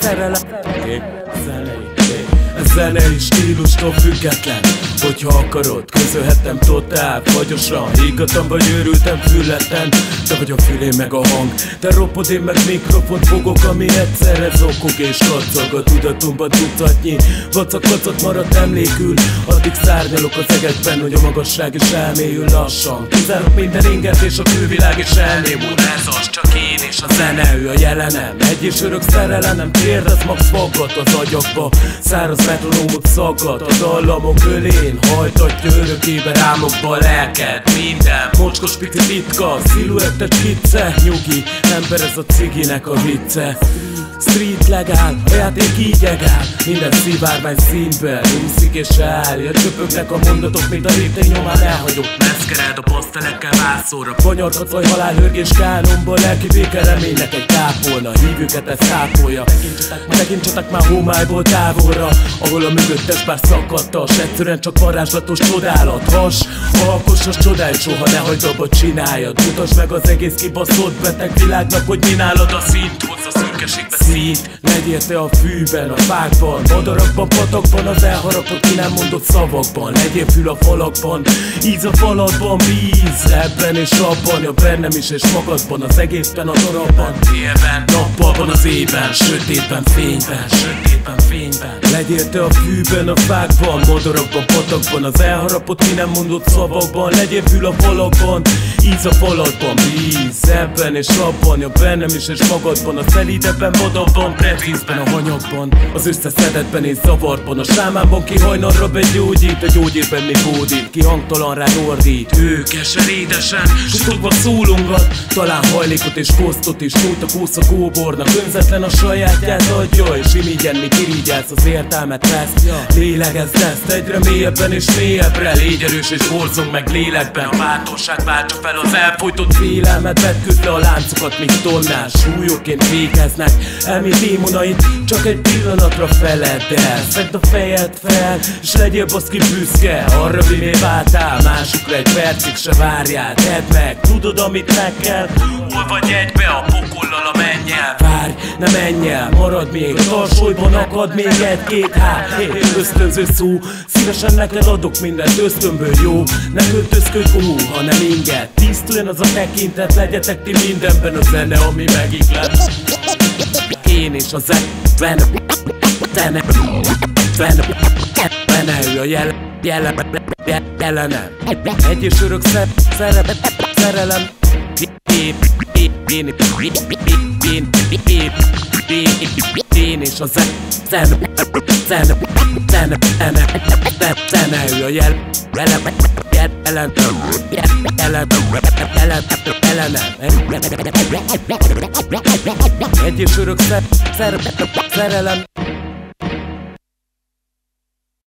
pero, Szerelem zenei stílustól független. Hogyha akarod, közölhetem totál Fagyosan, hígatam vagy őrültem fületen. Te vagy a fülé meg a hang. Te ropod, én meg mikrofont fogok Ami egyszerre zokog és kacag A tudatomban tucatnyi Vacak-vacak maradt emlékül. Addig szárnyalok az egekben Hogy a magasság is elmélyül lassan. Kizárok minden inget és a külvilág is elnémul Ez az csak én és a zene, ő a jelenem. Egy és örök szerelem, térdez max foggat az agyakba. Száraz metronómot szaggat a dallamok ölén Hajtatja örökébe rámokba a lelket Minden mocskos pici titka, sziluettet kicce Nyugi, ember ez a ciginek a vicce. Street legál, a játék így egál. Minden szivárvány színben úszik és állja Csöpögnek a mondatok, mint a rétény nyomán elhagyok Meszkered a pasztelekkel vászorra. Panyarkat vagy halálhörgés kánomba Lelki béke reménynek egy kápolna. Hívőket ez kápolja. Tekintsetek már homályból távolra Ahol a mögöttes bár szakadtas Egyszerűen csak varázslatos csodálat Has, a hakosas csodály soha ne hagyd abba csináljad. Mutasd meg az egész kibaszott beteg világnak Hogy mi nálad a szint Szürkeségbe szint Legyél te a fűben, a fákban. Madarakban, patakban, az elharapott ki nem mondott szavakban. Legyél fül a falakban, íz a faladban Víz. Ebben és abban, ja bennem is és magadban Az egészben, a darabban, Élben, nappalban, az ében Sötétben, fényben, sötétben, fényben Legyél a fűben, a fákban Madarakban, patakban, az elharapott ki nem mondott szavakban. Legyél fül a falakban, íz a faladban Víz ebben és abban, ja bennem is és magadban. A szelídebben, vadabban, precízben, a hanyagban Az összeszedetben és zavarban A sámánban ki hajnalra begyógyít A gyógyírben mi bódít, ki hangtalan rá ordít. Ő keserédesen, suttogva szólungat Talán hajlékot és kosztot is Nyújt a kósz a kóbornak. Önzetlen a sajátját adja És imigyen mi kirigyelsz az értelmet vesz. Lélegezd ezt egyre mélyebben és mélyebbre. Légy erős és borzong meg lélekben. A bátorság váltsa fel az elfolytott félelmet. Vetküld le a láncokat, mint tonnás Súlyokként végeznek. Elmi démonait csak egy pillanatra feled el Szedd a fejed fel, és legyél baszki büszke. Arra mivé váltál, másokra egy percig se várjál. Tedd meg, tudod amit meg kell. Hol vagy egybe a a mennyel Várj, ne menj el, marad még A tarsolyban akad még egy-két hát hey, Ösztönző szó, szívesen neked adok mindent Ösztönből jó, ne költözködj ó, hanem inget Tisztuljon az a tekintet, legyetek ti mindenben a zene, ami megiklet én és a zene Zene Zene Zene ő a jele Jele Jelenem Egy és örök szer Szerelem Szerelem Én Én Én Én Én én és a zene Zene Zene Zene Zene Zene ő a jel Jelen Jelen Jelen Jelen Jelenem Egy és örök szer, szerelem